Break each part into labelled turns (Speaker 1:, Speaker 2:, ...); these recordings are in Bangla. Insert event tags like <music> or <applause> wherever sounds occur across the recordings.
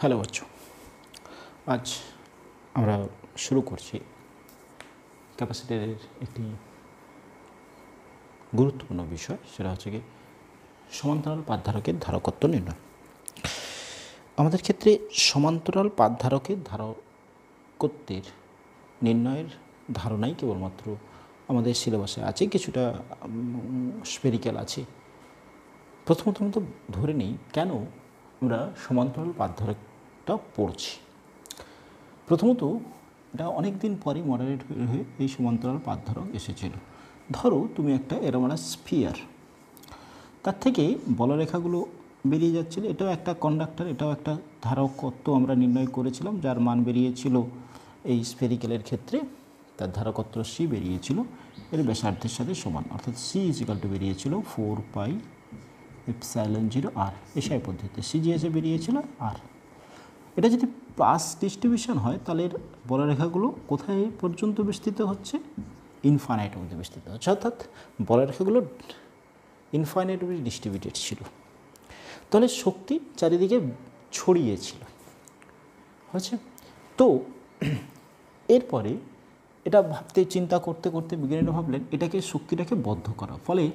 Speaker 1: হ্যালো বচ্চু আজ আমরা শুরু করছি ক্যাপাসিটারের একটি গুরুত্বপূর্ণ বিষয়, সেটা হচ্ছে কি সমান্তরাল পাতধারকের ধারকত্ব নির্ণয়। আমাদের ক্ষেত্রে সমান্তরাল পাতধারকের ধারকত্বের নির্ণয়ের ধারণাই কেবলমাত্র আমাদের সিলেবাসে আছে, কিছুটা স্পেরিক্যাল আছে। প্রথমত ধরে নিই কেন আমরা সমান্তরাল পাতধারকটা পড়ছি। প্রথমত, এটা অনেক দিন পরে মডারেট হয়ে এই সমান্তরাল পাতধারক এসেছিল। ধরো, তুমি একটা এরমানা স্ফিয়ার। তার থেকে বলরেখাগুলো বেরিয়ে যাচ্ছিল, এটাও একটা কন্ডাক্টর এটাও একটা ধারকত্ব আমরা নির্ণয় করেছিলাম, যার মান বেরিয়েছিল এই স্ফেরিক্যালের ক্ষেত্রে। তার ধারকত্ব সি বেরিয়েছিল, এর ব্যাসার্ধের সাথে সমান, অর্থাৎ সি ইজিক্যাল টু বেরিয়েছিল ফোর পাই এপসাইলন জিরো আর এসআই পদ্ধতিতে। সিজিএসে বেরিয়েছিল আর এটা যদি প্লাস ডিস্ট্রিবিউশন হয়, তাহলে বলরেখাগুলো কোথায় পর্যন্ত বিস্তৃত হচ্ছে? ইনফাইনাইট মধ্যে বিস্তৃত হচ্ছে। অর্থাৎ বলরেখাগুলো ইনফাইনাইট ডিস্ট্রিবিউটেড ছিল। তাহলে শক্তি চারিদিকে ছড়িয়েছিল হয়েছে? তো এরপরে এটা ভাবতে, চিন্তা করতে করতে বিজ্ঞানীরা ভাবলেন, এটাকে শক্তিটাকে বদ্ধ করা। ফলে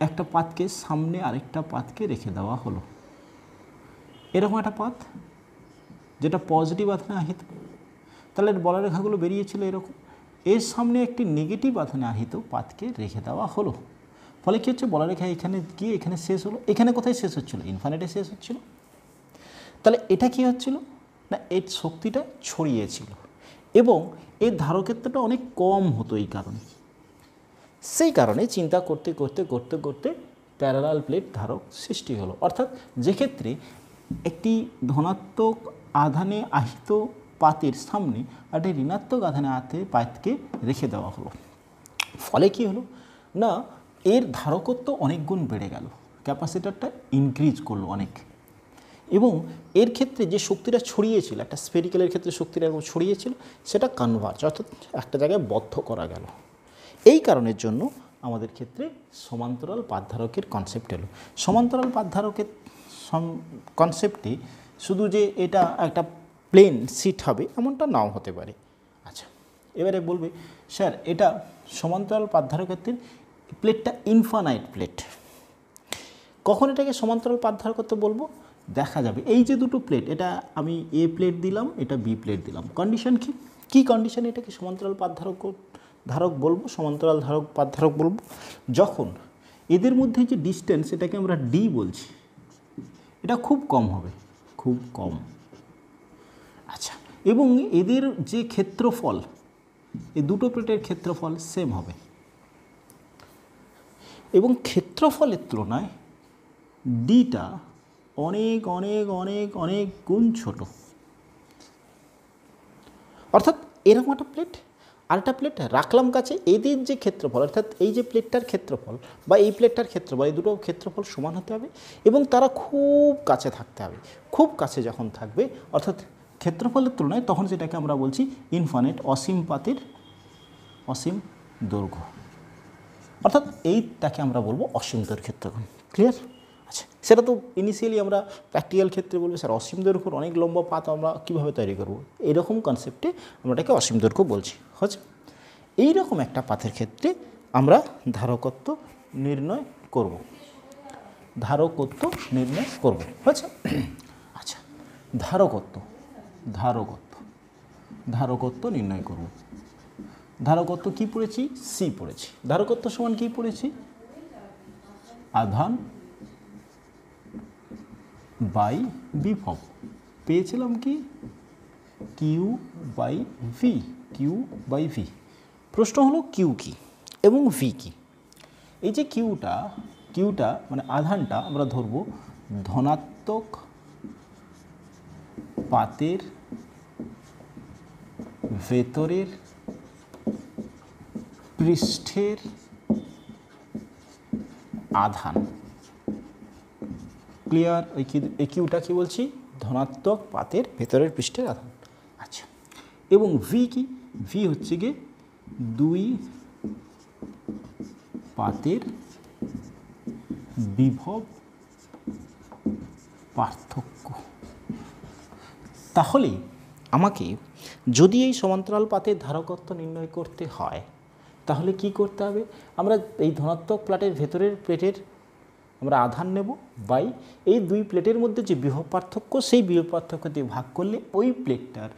Speaker 1: একটা পাতকে সামনে আরেকটা পাতকে রেখে দেওয়া হলো। এরকম একটা পাত যেটা পজিটিভ আধানে আহিত। তাহলে বলরেখাগুলো বেরিয়েছিল এরকম। এর সামনে একটি নেগেটিভ আধানে আহিত পাতকে রেখে দেওয়া হলো। ফলে কী হচ্ছে? বলরেখা এখানে গিয়ে এখানে শেষ হলো। এখানে কোথায় শেষ হচ্ছিল? ইনফানেটে শেষ হচ্ছিল। তাহলে এটা কি হচ্ছিল? না, এর শক্তিটা ছড়িয়েছিল। এবং এর ধারকেত্বটা অনেক কম হতো এই কারণে। সেই কারণে চিন্তা করতে করতে করতে করতে প্যারালাল প্লেট ধারক সৃষ্টি হলো। অর্থাৎ যেক্ষেত্রে একটি ধনাত্মক আধানে আহিত পাতের সামনে একটি ঋণাত্মক আধানে আতে পাতকে রেখে দেওয়া হলো। ফলে কি হলো? না, এর ধারকত্ব অনেক গুণ বেড়ে গেল। ক্যাপাসিটারটা ইনক্রিজ করল অনেক। এবং এর ক্ষেত্রে যে শক্তিটা ছড়িয়েছিল, একটা স্পেরিক্যালের ক্ষেত্রে শক্তিটা এরকম ছড়িয়েছিল, সেটা কনভার্জ অর্থাৎ একটা জায়গায় বদ্ধ করা গেল। এই কারণের জন্য আমাদের ক্ষেত্রে সমান্তরাল পাতধারকের কনসেপ্ট এলো। সমান্তরাল পাতধারকের কনসেপ্টে শুধু যে এটা একটা প্লেন সিট হবে, এমনটা নাও হতে পারে। আচ্ছা এবারে বলবে, স্যার, এটা সমান্তরাল পাতধারকত্বের প্লেটটা ইনফানাইট প্লেট কখন এটাকে সমান্তরাল পাতধারকত্ব বলব? দেখা যাবে। এই যে দুটো প্লেট এটা আমি এ প্লেট দিলাম, এটা বি প্লেট দিলাম। কন্ডিশন কি? কী কন্ডিশন এটাকে সমান্তরাল পাতধারক ধারক বলব, সমান্তরাল ধারক পাতধারক বলব? যখন এদের মধ্যে যে ডিস্টেন্স এটাকে আমরা ডি বলছি, এটা খুব কম হবে। খুব কম। আচ্ছা এবং এদের যে ক্ষেত্রফল এই দুটো প্লেটের ক্ষেত্রফল সেম হবে। এবং ক্ষেত্রফলের তুলনায় ডিটা অনেক অনেক অনেক অনেক গুণ ছোট। অর্থাৎ এরকম একটা প্লেট আরেকটা প্লেট রাখলাম কাছে এদের যে ক্ষেত্রফল, অর্থাৎ এই যে প্লেটটার ক্ষেত্রফল বা এই প্লেটটার ক্ষেত্রফল, এই দুটো ক্ষেত্রফল সমান হতে হবে এবং তারা খুব কাছে থাকতে হবে। খুব কাছে যখন থাকবে, অর্থাৎ ক্ষেত্রফলের তুলনায় তখন যেটাকে আমরা বলছি ইনফানেট অসীম পাতের অসীম দৈর্ঘ্য। অর্থাৎ এইটাকে আমরা বলব অসীম দৈর্ঘ্য ক্ষেত্রফল। ক্লিয়ার আচ্ছা সেটা তো ইনিশিয়ালি আমরা প্র্যাকটিক্যাল ক্ষেত্রে বলব, স্যার, অসীম দৈর্ঘ্যর অনেক লম্বা পাত আমরা কীভাবে তৈরি করব? এইরকম কনসেপ্টে আমরা এটাকে অসীম দৈর্ঘ্য বলছি। হচ্ছে এইরকম একটা পাথের ক্ষেত্রে আমরা ধারকত্ব নির্ণয় করব। ধারকত্ব নির্ণয় করব। হচ্ছে আচ্ছা ধারকত্ব ধারকত্ব ধারকত্ব নির্ণয় করব। ধারকত্ব কি পড়েছি? সি পড়েছি। ধারকত্ব সমান কি পড়েছি? আধান বাই বিভব পেয়েছিলাম কি? Q by V Q by V প্রশ্ন হলো কিউ কি এবং ভি কি? এই যে কিউটা কিউটা মানে আধানটা আমরা ধরব ধনাত্মক পাতের ভেতরের পৃষ্ঠের আধান। ক্লিয়ার ওই কি কিউটা কী বলছি? ধনাত্মক পাতের ভেতরের পৃষ্ঠের আধান। আচ্ছা। এবং ভি কি? ভি হচ্ছে গিয়ে দুই পাতের বিভব পার্থক্য। তাহলে আমাকে যদি এই সমান্তরাল পাতের ধারকত্ব নির্ণয় করতে হয়, তাহলে কি করতে হবে? আমরা এই ধনাত্মক প্লাটের ভেতরের প্লেটের আমরা আধান নেব বাই। এই দুই প্লেটের মধ্যে যে বিভব পার্থক্য, সেই বিভব পার্থক্য দিয়ে ভাগ করলে ওই প্লেটটার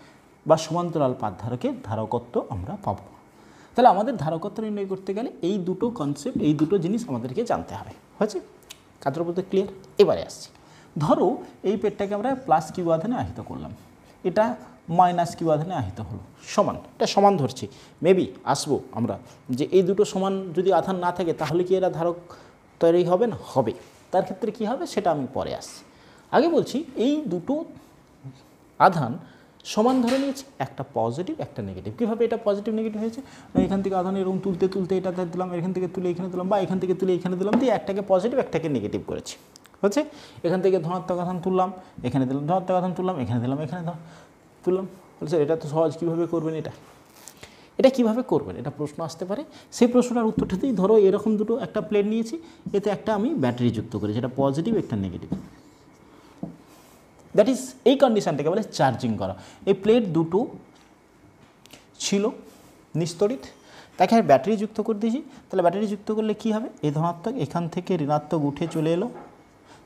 Speaker 1: বা সমান্তরাল পাত ধারকের ধারকত্ব আমরা পাবো। তাহলে আমাদের ধারকত্ব নির্ণয় করতে গেলে এই দুটো কনসেপ্ট এই দুটো জিনিস আমাদেরকে জানতে হবে। হয়েছে? কাজের মধ্যে ক্লিয়ার এবারে আসছি। ধরো এই পেটটাকে আমরা প্লাস কিউ আধানে আহিত করলাম। এটা মাইনাস কিউ আধানে আহিত হলো। সমান, এটা সমান ধরছি। মেবি আসব আমরা যে এই দুটো সমান যদি আধান না থাকে, তাহলে কি এরা ধারক তৈরি হবে না? হবে। তার ক্ষেত্রে কি হবে? সেটা আমি পরে আসছি। আগে বলছি, এই দুটো আধান সমান ধরে নিয়েছি, একটা পজিটিভ একটা নেগেটিভ কীভাবে এটা পজিটিভ নেগেটিভ হয়েছে? না, এখান থেকে আধান এরকম তুলতে তুলতে এটাতে দিলাম, এখান থেকে তুলে এখানে দিলাম, বা এখান থেকে তুলে এখানে দিলাম, দিয়ে একটাকে পজিটিভ একটাকে নেগেটিভ করেছি। হচ্ছে? এখান থেকে ধনাত্মক আধান তুললাম, এখানে দিলাম, ধনাত্মক আধান তুললাম, এখানে দিলাম, এখানে তুললাম। বলছে, এটা তো সহজ, কীভাবে করবেন এটা? এটা কীভাবে করবেন? এটা প্রশ্ন আসতে পারে। সেই প্রশ্নটার উত্তরটাতেই ধরো এরকম দুটো একটা প্লেট নিয়েছি, এতে একটা আমি ব্যাটারি যুক্ত করেছি, এটা পজিটিভ একটা নেগেটিভ দ্যাট ইজ এই কন্ডিশনটাকে বলে চার্জিং করা। এই প্লেট দুটো ছিল নিস্তড়িত, তাকে আমি ব্যাটারি যুক্ত করে দিয়েছি। তাহলে ব্যাটারি যুক্ত করলে কি হবে? এই ধনাত্মক এখান থেকে ঋণাত্মক উঠে চলে এলো।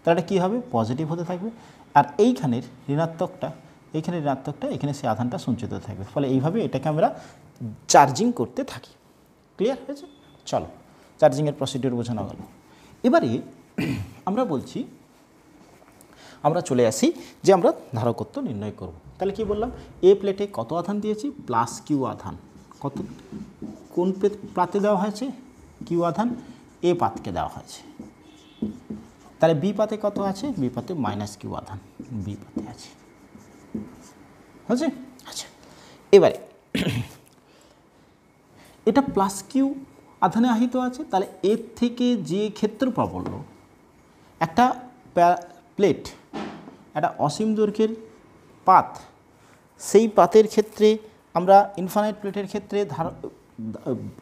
Speaker 1: তাহলে এটা কী হবে? পজিটিভ হতে থাকবে। আর এইখানের ঋণাত্মকটা এইখানে ঋণাত্মকটা, এখানে সে আধানটা সঞ্চিত থাকবে। ফলে এইভাবে এটাকে আমরা চার্জিং করতে থাকি। ক্লিয়ার হয়েছে? চলো চার্জিংয়ের প্রসিডিওর বোঝানো গেল। এবারে আমরা বলছি, আমরা চলে আসি যে আমরা ধারকত্ব নির্ণয় করব। তাহলে কি বললাম? এ প্লেটে কত আধান দিয়েছি? প্লাস কিউ আধান। কত? কোন পাতে দেওয়া হয়েছে? কিউ আধান। এ পাতকে দেওয়া হয়েছে। তাহলে বি পাতে কত আছে? বি পাতে মাইনাস কিউ আধান। বি পাতে আছে। হয়েছে? আচ্ছা এবারে এটা প্লাস কিউ আধানে আহিত আছে তাহলে এর থেকে যে ক্ষেত্র প্রাবল্য একটা প্যা- প্লেট একটা অসীম দৈর্ঘ্যের পাত সেই পাতের ক্ষেত্রে আমরা ইনফানাইট প্লেটের ক্ষেত্রে ধার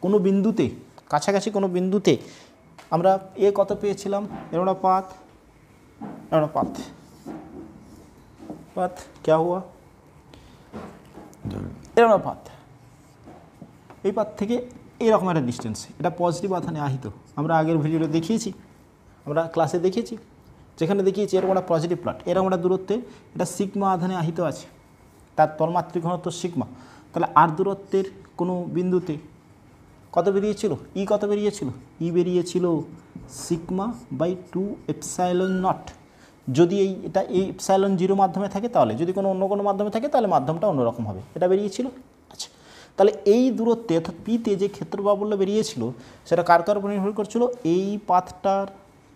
Speaker 1: কোনো বিন্দুতে কাছাকাছি কোনো বিন্দুতে আমরা এ কত পেয়েছিলাম এরোটা পাত এরোটা পাত পাত क्या हुआ এরোটা পাত এই পাত থেকে এরকম একটা ডিস্টেন্স এটা পজিটিভ আধানে আহিত। আমরা আগের ভিডিওতে দেখিয়েছি। আমরা ক্লাসে দেখিয়েছি। যেখানে দেখিয়েছি এরকম একটা পজিটিভ প্লট এরকম একটা দূরত্বে এটা সিগমা আধানে আহিত আছে। তার তলমাত্রিক ঘনত্ব সিগমা তাহলে আর দূরত্বের কোনো বিন্দুতে কত বেরিয়েছিল? ই কত বেরিয়েছিল? ই বেরিয়েছিল sigma by two epsilon naught যদি এই এটা এই এপসাইলন জিরো মাধ্যমে থাকে তাহলে, যদি কোনো অন্য কোনো মাধ্যমে থাকে তাহলে মাধ্যমটা অন্যরকম হবে। এটা বেরিয়েছিল তাহলে এই দূরত্বে অর্থাৎ পিতে যে ক্ষেত্র বাবল্য বেরিয়েছিল, সেটা কার কার উপর নির্ভর করছিল? এই পাথটার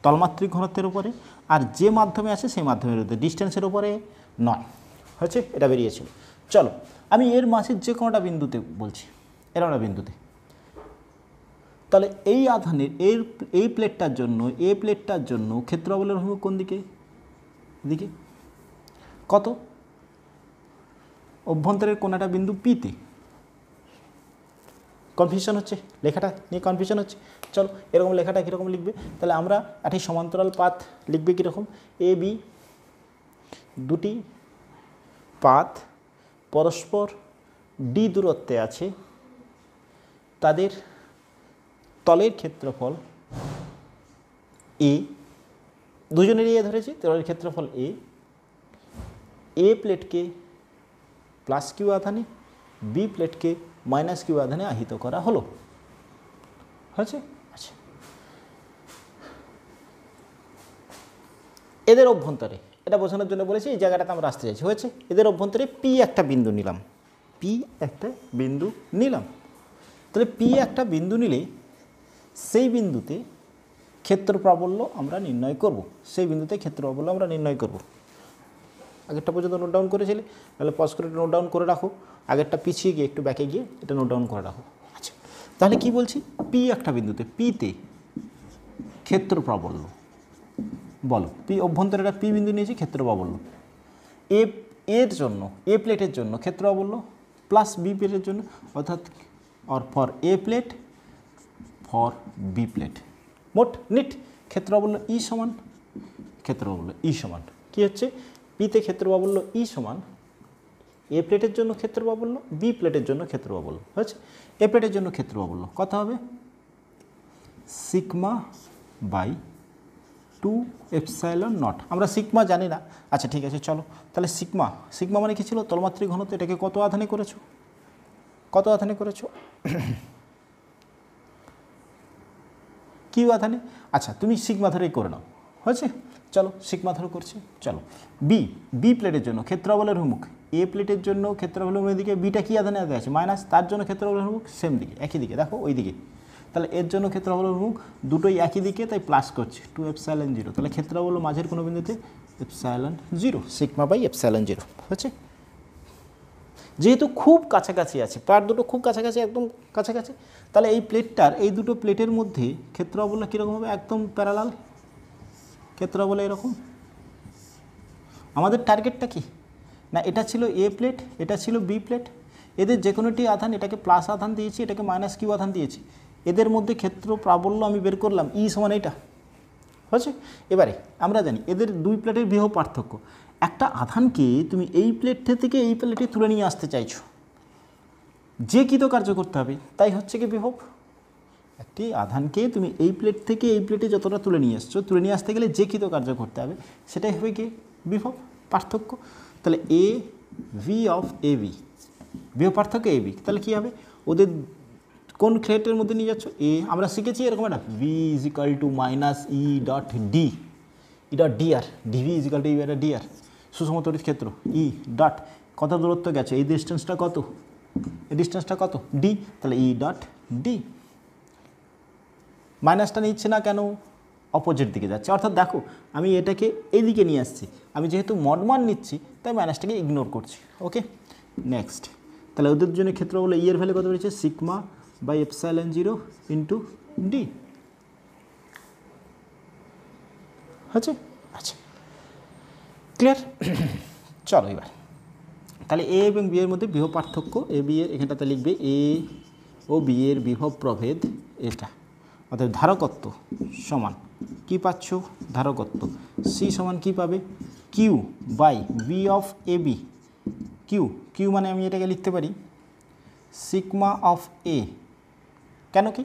Speaker 1: তলমাত্রিক ঘনত্বের উপরে, আর যে মাধ্যমে আছে সেই মাধ্যমের উপরে ডিস্টেন্সের উপরে নয়। হয়েছে? এটা বেরিয়েছিল। চলো, আমি এর মাসের যে কোনোটা বিন্দুতে বলছি এরকম একটা বিন্দুতে। তাহলে এই আধানের, এর, এই প্লেটটার জন্য, এ প্লেটটার জন্য ক্ষেত্র বলের অভিমুখ কোন দিকে? দিকে কত? অভ্যন্তরের কোন একটা বিন্দু পিতে কনফিউশন হচ্ছে, লেখাটা নিয়ে কনফিউশন হচ্ছে। চলো, এরকম লেখাটা কীরকম লিখবে? তাহলে আমরা একটি সমান্তরাল পাত লিখবে কীরকম? এ বি দুটি পাত পরস্পর ডি দূরত্বে আছে। তাদের তলের ক্ষেত্রফল এ দুজনেরই এ ধরেছি, তলের ক্ষেত্রফল এ এ প্লেটকে প্লাস কিউ আধানে বি প্লেটকে মাইনাস কিউ আধানে আহিত করা হলো। হয়েছে? আচ্ছা। এদের অভ্যন্তরে, এটা বোঝানোর জন্য বলেছি, এই জায়গাটাতে আমরা আসতে চাইছি। হয়েছে? এদের অভ্যন্তরে পি একটা বিন্দু নিলাম। পি একটা বিন্দু নিলাম। তাহলে পি একটা বিন্দু নিলে সেই বিন্দুতে ক্ষেত্র প্রাবল্য আমরা নির্ণয় করব। সেই বিন্দুতে ক্ষেত্র প্রাবল্য আমরা নির্ণয় করব। আগেরটা পর্যন্ত নোট ডাউন করেছিলে। তাহলে পজ করে নোট ডাউন করে রাখো। আগেরটা পিছিয়ে গিয়ে, একটু ব্যাকে গিয়ে এটা নোট ডাউন করে রাখো। আচ্ছা তাহলে কি বলছি? পি একটা বিন্দুতে পিতে ক্ষেত্র প্রাবল্য। বলো পি অভ্যন্তরে একটা পি বিন্দু নিয়েছি, ক্ষেত্র প্রাবল্য। এ এর জন্য এ প্লেটের জন্য ক্ষেত্র প্রাবল্য প্লাস বি প্লেটের জন্য, অর্থাৎ or for A plate for B plate মোট নিট ক্ষেত্র প্রাবল্য ই সমান, ক্ষেত্র প্রাবল্য ই সমান। কী হচ্ছে? পিতে ক্ষেত্র প্রাবল্য ই সমান এ প্লেটের জন্য ক্ষেত্র বা বলল বি প্লেটের জন্য ক্ষেত্র বা বলল। হয়েছে? এ প্লেটের জন্য ক্ষেত্র বা বলল। কত হবে? Sigma by two epsilon naught. আমরা সিগমা জানি না। আচ্ছা ঠিক আছে, চলো। তাহলে সিগমা সিগমা মানে কি ছিল? তলমাত্রিক ঘনত্ব। এটাকে কত আধানে করেছ? কত আধানে করেছ? <coughs> কি আধানে? আচ্ছা তুমি সিগমা ধরেই করে নাও। হয়েছে? চলো, সিগমা ধরে করছি। চলো। বি বি প্লেটের জন্য ক্ষেত্রবলের হুমুখ এ প্লেটের জন্য ক্ষেত্রবলের দিকে বিটা কি আধানে আগে আছে? মাইনাস তার জন্য ক্ষেত্রবলের হুমুখ সেম দিকে, একই দিকে। দেখো, ওই দিকে। তাহলে এর জন্য ক্ষেত্রফলের মুখ দুটোই একই দিকে, তাই প্লাস করছে। টু এপসাইলন জিরো তাহলে ক্ষেত্রফল মাঝের কোনো বিন্দুতে epsilon zero sigma by epsilon zero হচ্ছে যেহেতু খুব কাছাকাছি আছে পার দুটো খুব কাছাকাছি, একদম কাছাকাছি, তাহলে এই প্লেটটার এই দুটো প্লেটের মধ্যে ক্ষেত্রফল কীরকম হবে? একদম প্যারালাল ক্ষেত্রফল এরকম। আমাদের টার্গেটটা কি? না, এটা ছিল এ প্লেট এটা ছিল বি প্লেট এদের যে কোনোটি আধান এটাকে প্লাস আধান দিয়েছি, এটাকে মাইনাস কিউ আধান দিয়েছি। এদের মধ্যে ক্ষেত্র প্রাবল্য আমি বের করলাম ই সমান এইটা। হয়েছে? এবারে আমরা জানি, এদের দুই প্লেটের বৃহৎ পার্থক্য। একটা আধানকে তুমি এই প্লেট থেকে এই প্লেটে তুলে নিয়ে আসতে চাইছো। যে কৃত কার্য করতে হবে, তাই হচ্ছে কি বিভব? একটি আধানকে তুমি এই প্লেট থেকে এই প্লেটে যতটা তুলে নিয়ে এসছো তুলে নিয়ে আসতে গেলে যে কৃত কার্য করতে হবে, সেটাই হবে কি বিভব, পার্থক্য। তাহলে এ ভি অফ এ বি বিভব পার্থক্য এ বি তাহলে কী হবে? ওদের কোন ক্ষেত্রের মধ্যে নিয়ে যাচ্ছ? এ আমরা শিখেছি এরকম একটা V is equal to minus E dot D E dot D R D V is equal to E D R সুষম তড়িৎ ক্ষেত্র। ই ডট কত দূরত্ব গেছে? এই ডিস্টেন্সটা কত? এই ডিস্টেন্সটা কত? ডি তাহলে ই ডট ডি মাইনাসটা নিচ্ছে না কেন? অপোজিট দিকে যাচ্ছে। অর্থাৎ দেখো, আমি এটাকে এই দিকে নিয়ে আসছি। আমি যেহেতু মডমান নিচ্ছি তাই মাইনাসটাকে ইগনোর করছি ওকে নেক্সট তাহলে ওদের জন্য বলে ইয়ের ভ্যালু কত বেরিয়েছে sigma by epsilon zero into D হচ্ছে আচ্ছা ক্লিয়ার চলো এবার। তাহলে এ এবং বি এর মধ্যে বিভব পার্থক্য এ বি এর, এখানটাতে লিখবে এ ও বি এর বিভব প্রভেদ এটা। অর্থাৎ ধারকত্ব সমান, কি পাচ্ছ? ধারকত্ব। সি সমান কি পাবে? Q by B of A B Q Q মানে আমি এটাকে লিখতে পারি সিগমা অফ এ কেন কি?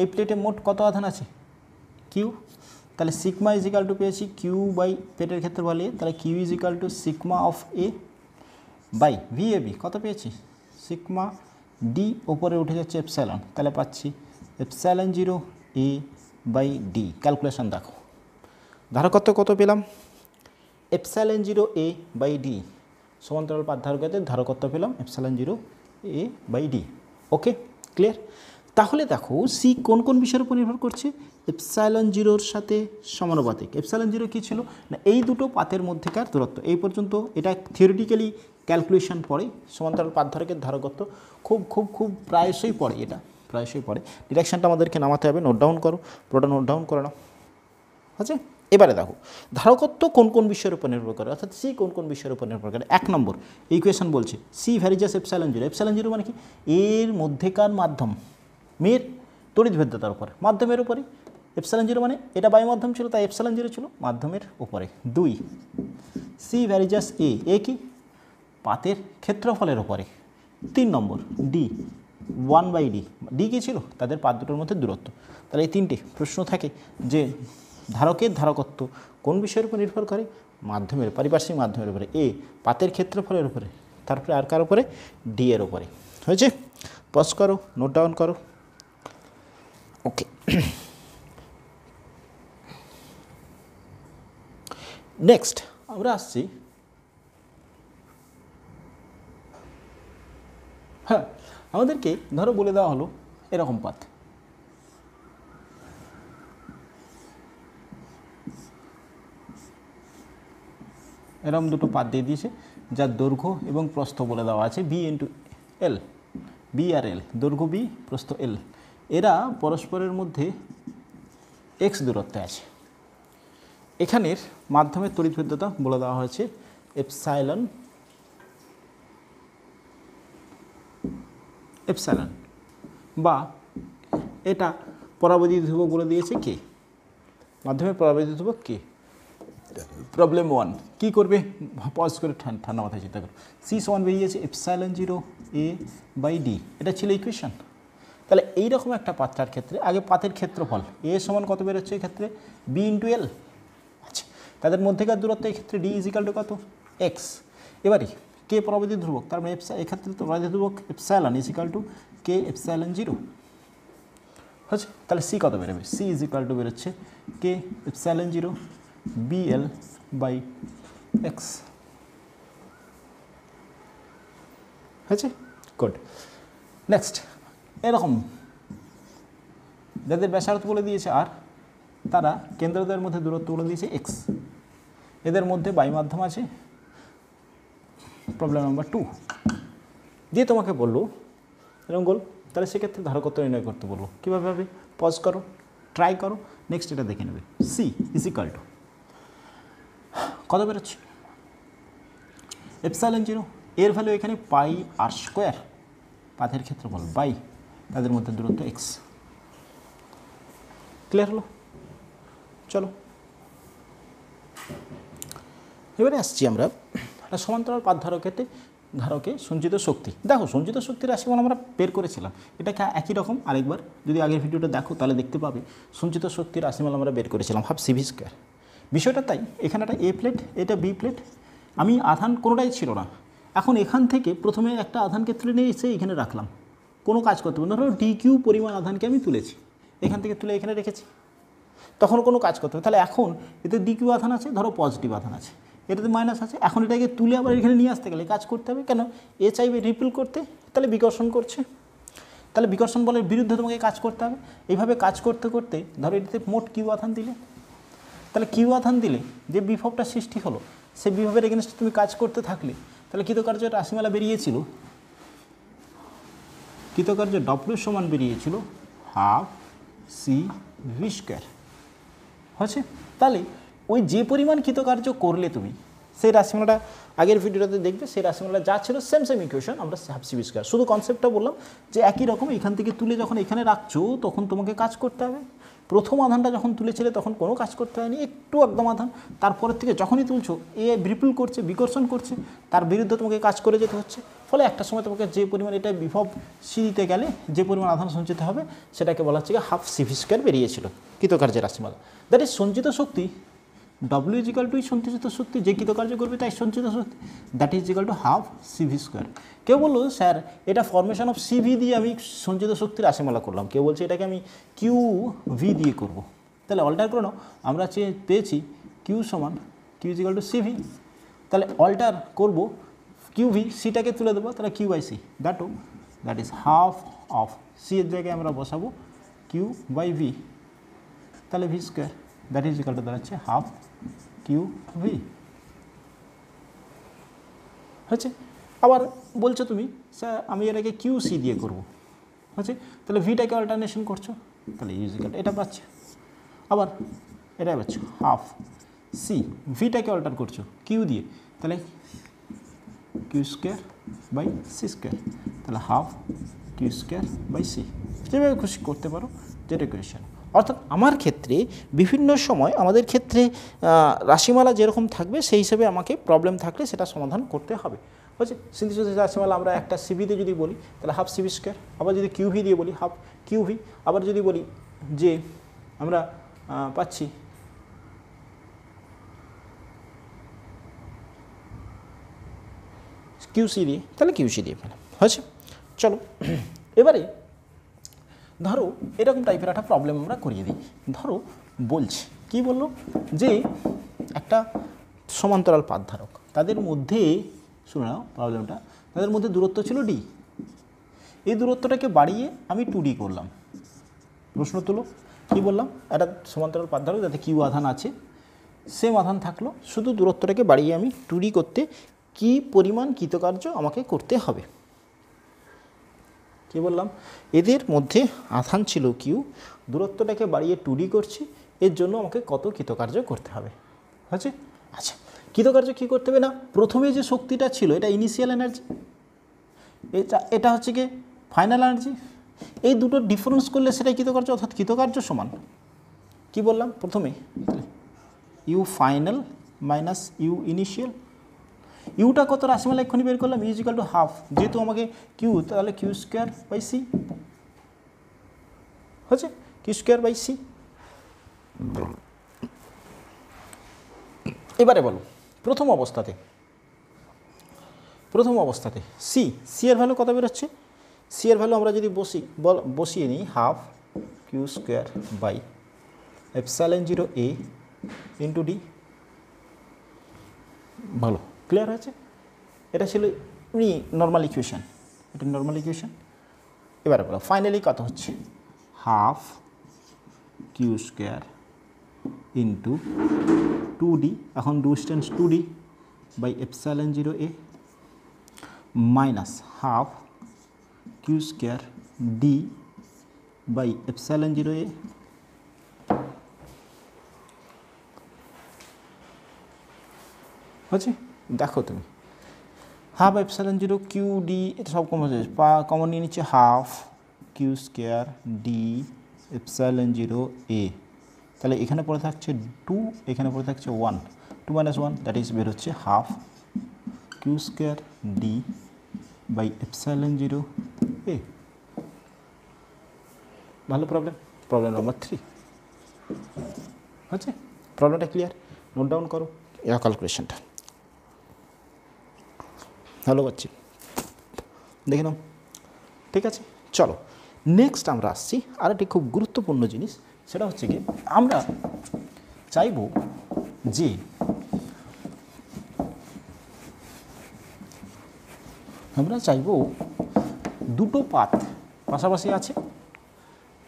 Speaker 1: এই প্লেটে মোট কত আধান আছে? কিউ তাহলে সিগমা ইজ ইকাল টু পেয়েছি কিউ বাই প্লেটের ক্ষেত্রে বলে তাহলে Q is equal to sigma of A by V A B কত পেয়েছি? সিগমা ডি ওপরে উঠে যাচ্ছে এপসাইলন। তাহলে পাচ্ছি epsilon zero A by D calculation দেখো। ধারকত্ব কত পেলাম? Epsilon zero A by D সমান্তরাল পাধারকদের ধারকত্ব পেলাম epsilon zero A by D okay clear তাহলে দেখো সি কোন কোন বিষয়ের উপর নির্ভর করছে? এপসাইলন জিরোর সাথে সমানুপাতিক। এপসাইলন জিরো কী ছিল? না, এই দুটো পাতের মধ্যেকার দূরত্ব। এই পর্যন্ত এটা থিওরিটিক্যালি ক্যালকুলেশন পড়ে, সমান্তরাল পাতধারকের ধারকত্ব। খুব খুব খুব প্রায়শই পড়ে এটা, প্রায়শই পড়ে। ডিরেকশনটা আমাদেরকে নামাতে হবে নোট ডাউন করো, পুরোটা নোট ডাউন করে নাও। আছে? এবারে দেখো, ধারকত্ব কোন কোন বিষয়ের উপর নির্ভর করে? অর্থাৎ সি কোন কোন বিষয়ের উপর নির্ভর করে? এক নম্বর এই কোয়েশন বলছে C varies as epsilon zero epsilon zero মানে কি? এর মধ্যেকার মাধ্যম, মেয়ের তড়িৎ ভেদ্যতার উপরে। মাধ্যমের উপরে এপসাইলন জিরো মানে এটা বায়ু মাধ্যম ছিল, তাই এপসাইলন জিরো ছিল মাধ্যমের উপরে। দুই সি ভ্যারিজাস এ এ কি? পাতের ক্ষেত্রফলের উপরে। তিন নম্বর D one by D D কী ছিল? তাদের পাত দুটোর মধ্যে দূরত্ব। তাহলে এই তিনটে প্রশ্ন থাকে যে ধারকের ধারকত্ব কোন বিষয়ের উপর নির্ভর করে? মাধ্যমের পারিপার্শ্বিক মাধ্যমের উপরে। এ পাতের ক্ষেত্রফলের উপরে। তারপরে আর কার উপরে? ডি এর উপরে। হয়েছে? পজ করো নোট ডাউন করো। ওকে নেক্সট আমরা আসছি। হ্যাঁ আমাদেরকে ধরো বলে দেওয়া হলো এরকম পাত। এরকম দুটো পাত দিয়ে দিয়েছে, যার দৈর্ঘ্য এবং প্রস্থ বলে দেওয়া আছে বি ইন্টু এল বি আর এল দৈর্ঘ্য বি প্রস্থ এল এরা পরস্পরের মধ্যে এক্স দূরত্বে আছে। এখানের মাধ্যমে তড়িৎভেদ্যতা বলে দেওয়া হয়েছে এপসাইলন এপসাইলন বা এটা পরাবৈদ্যুতিক ধ্রুবক বলে দিয়েছে কে? মাধ্যমের পরাবৈদ্যুতিক ধ্রুবক কে? প্রবলেম ওয়ান কী করবে? পজ করে ঠান- ঠান্ডা মাথায় চিন্তা করো। সি সমান বেরিয়েছে epsilon zero A by D এটা ছিল ইকুয়েশন তাহলে এইরকম একটা পাত্রার ক্ষেত্রে, আগে পাতের ক্ষেত্রফল এ সমান কত বেরোচ্ছে এক্ষেত্রে? বি ইন্টু এল আচ্ছা তাদের মধ্যেকার দূরত্ব এক্ষেত্রে ডি ইজিক্যাল টু কত? এক্স এবারে কে প্রবাদী ধ্রুবক, তার মানে এপসা এক্ষেত্রে তো প্রবাদী ধ্রুবক epsilon is equal to K epsilon zero হচ্ছে? তাহলে সি কত বেরোবে? সি ইজ ইকাল টু বেরোচ্ছে K epsilon zero B L by X হয়েছে? গুড নেক্সট এরকম। যাদের ব্যাসার্থ বলে দিয়েছে আর তারা কেন্দ্রদের মধ্যে দূরত্ব বলে দিয়েছে এক্স এদের মধ্যে মাধ্যম আছে। প্রবলেম নাম্বার টু দিয়ে তোমাকে বলল, এরকম গোল তাহলে সেক্ষেত্রে ধারকত্ব নির্ণয় করতে বলব কীভাবে হবে? পজ করো ট্রাই করো নেক্সট এটা দেখে নেবে। সি ইজিক্যাল টু কত বেরোচ্ছে? Epsilon zero. এর ভ্যালু এখানে পাই আর স্কোয়ার পাথের ক্ষেত্রফল বাই। তাদের মধ্যে দূরত্ব এক্স ক্লিয়ার হলো? চলো। এবারে আসছি আমরা সমান্তরাল পাত ধারকেতে ধারকে সঞ্চিত শক্তি। দেখো, সঞ্চিত শক্তির রাশিমাল আমরা বের করেছিলাম। এটাকে একই রকম আরেকবার যদি আগের ভিডিওটা দেখো, তাহলে দেখতে পাবে। সঞ্চিত শক্তির রাশিমাল আমরা বের করেছিলাম হাফ সিভি স্কোয়ার বিষয়টা তাই, এখানে একটা এ প্লেট এটা বি প্লেট আমি আধান কোনোটাই ছিল না। এখন এখান থেকে প্রথমে একটা আধানকে তুলে নিয়ে এসে এখানে রাখলাম। কোনো কাজ করতে হবে না। ধরো ডি কিউ পরিমাণ আধানকে আমি তুলেছি। এখান থেকে তুলে এখানে রেখেছি। তখন কোনো কাজ করতে হবে। তাহলে এখন এতে ডিকিউ আধান আছে, ধরো পজিটিভ আধান আছে। এটাতে মাইনাস আছে। এখন এটাকে তুলে আবার এখানে নিয়ে আসতে গেলে কাজ করতে হবে। কেন? এ চাইবে রিপিল করতে। তাহলে বিকর্ষণ করছে। তাহলে বিকর্ষণ বলের বিরুদ্ধে তোমাকে কাজ করতে হবে। এইভাবে কাজ করতে করতে, ধরো এটাতে মোট কিউ আধান দিলে। তাহলে কিউ আধান দিলে? যে বিভবটা সৃষ্টি হলো সেই বিভবের এগেনস্টে তুমি কাজ করতে থাকলে, তাহলে কৃতকার্য রাশিমালা বেরিয়েছিল। কৃতকার্য ডব্লিউ সমান বেরিয়েছিল হাফ সি ভি স্কোয়ার হচ্ছে তাহলে ওই যে পরিমাণ কৃতকার্য করলে তুমি, সেই রাশিমালাটা আগের ভিডিওটাতে দেখবে, সেই রাশিমালা যা ছিল সেম সেম ইকুয়েশন আমরা হাফ সি ভি স্কোয়ার শুধু কনসেপ্টটা বললাম যে একই রকম এখান থেকে তুলে যখন এখানে রাখছো, তখন তোমাকে কাজ করতে হবে। প্রথম আধানটা যখন তুলেছিলে তখন কোনো কাজ করতে হয়নি, একটু একদম আধান, তারপরের থেকে যখনই তুলছো, এ বিপুল করছে, বিকর্ষণ করছে, তার বিরুদ্ধে তোমাকে কাজ করে যেতে হচ্ছে, ফলে একটা সময় তোমাকে যে পরিমাণ এটা বিভব সি দিতে গেলে যে পরিমাণ আধান সঞ্চিত হবে, সেটাকে বলা হচ্ছে হাফ সিভি স্কোয়ার বেরিয়েছিল, কৃতকার্যের রাশিমালা। দ্যাট ইজ সঞ্চিত শক্তি ডব্লিউ ইজিক্যাল টু সঞ্চিত শক্তি, যে কৃতকার্য করবে তাই সঞ্চিত শক্তি। That is is equal to half C V square কেউ বলল স্যার, এটা ফর্মেশন অফ সিভি দিয়ে আমি সঞ্চিত শক্তির রাশিমালা করলাম। কেউ বলছে, এটাকে আমি কিউ ভি দিয়ে করব। তাহলে অল্টার করে নাও। আমরা চেয়ে পেয়েছি কিউ সমান Q is equal to C V তাহলে অল্টার করব কিউ ভি সিটাকে তুলে দেবো। তাহলে Q by C দ্যাটও that is half of C এর জায়গায় আমরা বসাবো কিউ বাই ভি তাহলে V square that is equal to দাঁড়াচ্ছে হাফ কিউ ভি হচ্ছে? আবার বলছো তুমি স্যার আমি এটাকে কিউ সি দিয়ে করব। হচ্ছে? তাহলে ভিটাকে অল্টারনেশন করছ? তাহলে ইউজিক্যাল এটা পাচ্ছে। আবার এটা পাচ্ছ হাফ সি ভিটাকে অল্টার করছ কিউ দিয়ে। তাহলে Q square by C square তাহলে half Q square by C যেভাবে খুশি করতে পারো, যেটা কোয়েশন অর্থাৎ আমার ক্ষেত্রে বিভিন্ন সময় আমাদের ক্ষেত্রে রাশিমালা যেরকম থাকবে সেই হিসেবে আমাকে প্রবলেম থাকলে সেটা সমাধান করতে হবে। হচ্ছে সিন্ধি সুধি রাশিমালা আমরা একটা সিভিতে যদি বলি, তাহলে হাফ সিভি স্কোয়ার আবার যদি কিউভি দিয়ে বলি হাফ কিউভি আবার যদি বলি যে আমরা পাচ্ছি কিউসি দিয়ে, তাহলে কিউসি দিয়ে ফেলে হয়েছে? চলো, এবারে ধরো, এরকম টাইপের একটা প্রবলেম আমরা করিয়ে দিই। ধরো, বলছি, কি বলল? যে একটা সমান্তরাল পাতধারক তাদের মধ্যে, শুনে নাও প্রবলেমটা তাদের মধ্যে দূরত্ব ছিল ডি এই দূরত্বটাকে বাড়িয়ে আমি টু ডি করলাম। প্রশ্ন তুলো, কি বললাম? একটা সমান্তরাল পাতধারক যাতে কিউ আধান আছে সেম আধান থাকল, শুধু দূরত্বটাকে বাড়িয়ে আমি টু করতে কি পরিমাণ কৃতকার্য আমাকে করতে হবে? কি বললাম? এদের মধ্যে আধান ছিল কিউ। দূরত্বটাকে বাড়িয়ে টুডি করছি। এর জন্য আমাকে কত কৃতকার্য করতে হবে। হচ্ছে আচ্ছা কৃতকার্য কী করতে হবে না? প্রথমে যে শক্তিটা ছিল, এটা ইনিশিয়াল এনার্জি এটা এটা হচ্ছে কি? ফাইনাল এনার্জি এই দুটো ডিফারেন্স করলে সেটাই কৃতকার্য, অর্থাৎ কৃতকার্য সমান। কি বললাম? প্রথমে U final minus U initial Yuta কত রাশিমালা এক্ষুনি বের করলাম? ইউজিক্যাল টু হাফ যেহেতু আমাকে কিউ তাহলে কিউ স্কোয়ার বাই সি হচ্ছে কিউ স্কোয়ার বাই সি এবারে বলো, প্রথম অবস্থাতে প্রথম অবস্থাতে সি সি এর ভ্যালু কত বেরোচ্ছে? সি এর ভ্যালু আমরা যদি বসি বসিয়ে নিই half Q square by epsilon zero A into D ভালো ক্লিয়ার হয়েছে, এটা ছিল এমনি নর্মাল ইকুয়েশান এটা নর্মাল ইকুয়েশান এবারে বলো ফাইনালি কত হচ্ছে? Half Q square into two D এখন distance two D by epsilon zero A minus half Q square D by epsilon zero A হচ্ছে দেখো তুমি। Half epsilon zero Q D এটা সব কমন হচ্ছে পা কমন নিয়ে নিচ্ছে half Q square D epsilon zero A তাহলে এখানে পড়ে থাকছে টু এখানে পড়ে থাকছে one two minus one that is বের হচ্ছে half Q square D by epsilon zero A ভালো প্রবলেম প্রবলেম নম্বর থ্রি হচ্ছে প্রবলেমটা ক্লিয়ার নোট ডাউন করো। এর ক্যালকুলেশনটা ভালো পাচ্ছি দেখে নাও। ঠিক আছে? চলো। নেক্সট আমরা আসছি আর একটি খুব গুরুত্বপূর্ণ জিনিস, সেটা হচ্ছে কি আমরা চাইব যে আমরা চাইব দুটো পাত পাশাপাশি আছে।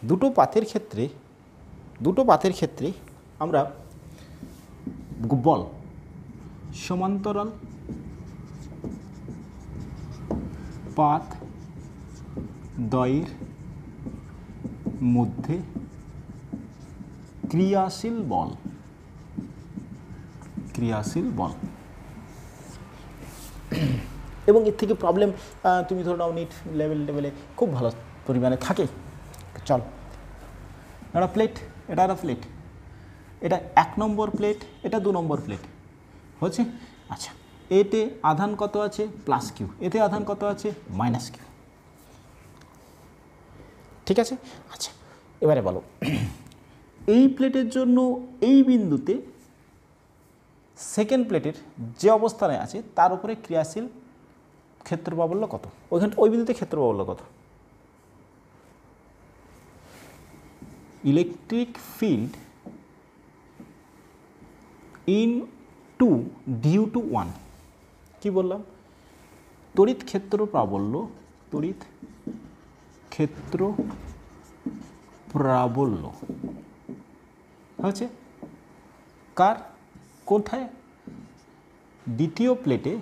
Speaker 1: দুটো পাতের ক্ষেত্রে, দুটো পাতের ক্ষেত্রে আমরা বল সমান্তরাল পাত দয়ের মধ্যে ক্রিয়াশীল বল। ক্রিয়াশীল বল। এবং এর থেকে প্রবলেম তুমি ধরো নাও নিট লেভেল লেভেলে খুব ভালো পরিমাণে থাকে। চল। একটা প্লেট এটা একটা প্লেট এটা এক নম্বর প্লেট এটা দু নম্বর প্লেট হচ্ছে? আচ্ছা। এতে আধান কত আছে? প্লাস কিউ এতে আধান কত আছে? মাইনাস কিউ ঠিক আছে? আচ্ছা এবারে বলো। এই প্লেটের জন্য এই বিন্দুতে সেকেন্ড প্লেটের যে অবস্থানে আছে, তার উপরে ক্রিয়াশীল ক্ষেত্র প্রাবল্য কত? ওইখান ওই বিন্দুতে ক্ষেত্র প্রাবল্য কত? Electric field in two due to one কী বললাম? তড়িৎ ক্ষেত্র প্রাবল্য, তড়িৎ ক্ষেত্র প্রাবল্য। হচ্ছে কার? কোথায়? দ্বিতীয় প্লেটে,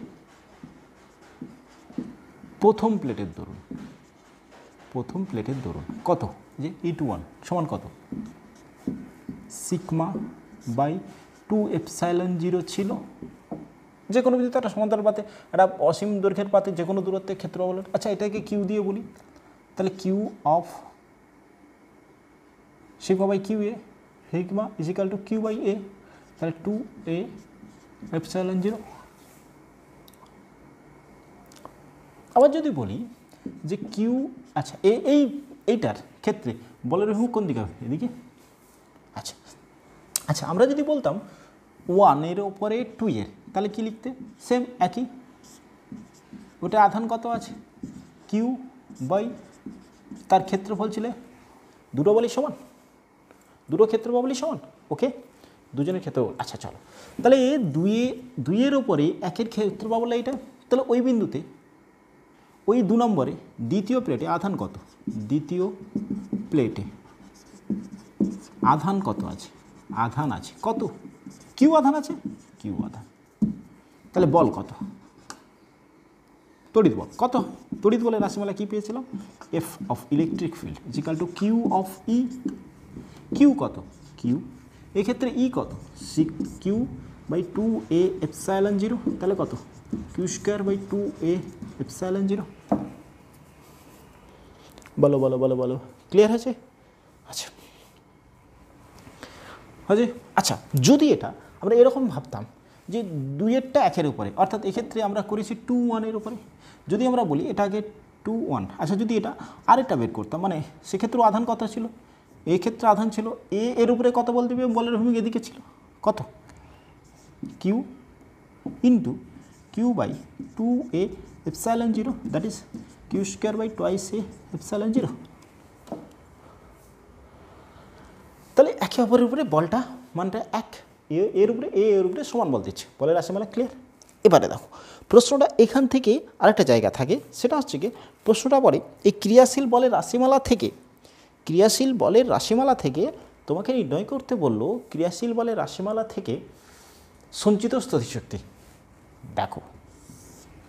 Speaker 1: প্রথম প্লেটের দরুন। প্রথম প্লেটের দরুন। কত? যে ই টু ওয়ান সমান কত? Sigma by two epsilon zero ছিল। যে কোনো বিন্দুতে একটা সমান্তরাল পাতে, একটা অসীম দৈর্ঘ্যের পাতে যে কোনো দূরত্বের ক্ষেত্র বলেন আচ্ছা এটাকে কিউ দিয়ে বলি। তাহলে Q of sigma by Q A sigma is equal to Q by A তাহলে টু এ এপসাইলন জিরো আবার যদি বলি যে কিউ আচ্ছা এ, এই, এইটার ক্ষেত্রে বলের অভিমুখ কোন দিকে হবে? এদিকে। আচ্ছা আচ্ছা আমরা যদি বলতাম ওয়ানের ওপরে টু এর তাহলে কি লিখতে? সেম একই। ওটা আধান কত আছে? কিউ বাই তার ক্ষেত্রফল ছিল দুটো বলি সমান। দুটো ক্ষেত্রফল বলি সমান। ওকে দুজনের ক্ষেত্রফল। আচ্ছা চলো। তাহলে দুয়ে, দুইয়ের ওপরে একের ক্ষেত্রফল বলে এইটা? তাহলে ওই বিন্দুতে, ওই দু নম্বরে দ্বিতীয় প্লেটে আধান কত? দ্বিতীয় প্লেটে আধান কত আছে? আধান আছে। কত? কিউ আধান আছে? কিউ আধান। তাহলে বল কত? তড়িৎ বল। কত? তড়িৎ বলের রাশিমালা কী পেয়েছিলাম? F of electric field is equal to Q of E Q কত? কিউ এক্ষেত্রে ই কত? C Q by two A epsilon zero তাহলে কত? Q square by two A epsilon zero বলো বলো বলো বলো। ক্লিয়ার হয়েছে আচ্ছা। হয়েছে? আচ্ছা যদি এটা আমরা এরকম ভাবতাম যে দুইয়েরটা একের উপরে, অর্থাৎ এক্ষেত্রে আমরা করেছি টু ওয়ানের উপরে। যদি আমরা বলি এটা আগে টু ওয়ান আচ্ছা যদি এটা আরেকটা বের করতাম মানে সেক্ষেত্রেও আধান কত ছিল? এই ক্ষেত্রে আধান ছিল এ এর উপরে কত বল দেবে? বলের ভূমিকা এদিকে ছিল। কত? Q into Q by two A epsilon zero that is Q square by twice A epsilon zero তাহলে একে অপরের উপরে বলটা, মানটা এক। এ, এর উপরে, এ, এর উপরে সমান বল দিচ্ছে। বলের রাশিমালা ক্লিয়ার এবারে দেখো, প্রশ্নটা এখান থেকে আরেকটা জায়গা থাকে, সেটা হচ্ছে কি প্রশ্নটা বলে এই ক্রিয়াশীল বলের রাশিমালা থেকে, ক্রিয়াশীল বলের রাশিমালা থেকে তোমাকে নির্ণয় করতে বলল, ক্রিয়াশীল বলের রাশিমালা থেকে সঞ্চিত স্থিতিশক্তি দেখো,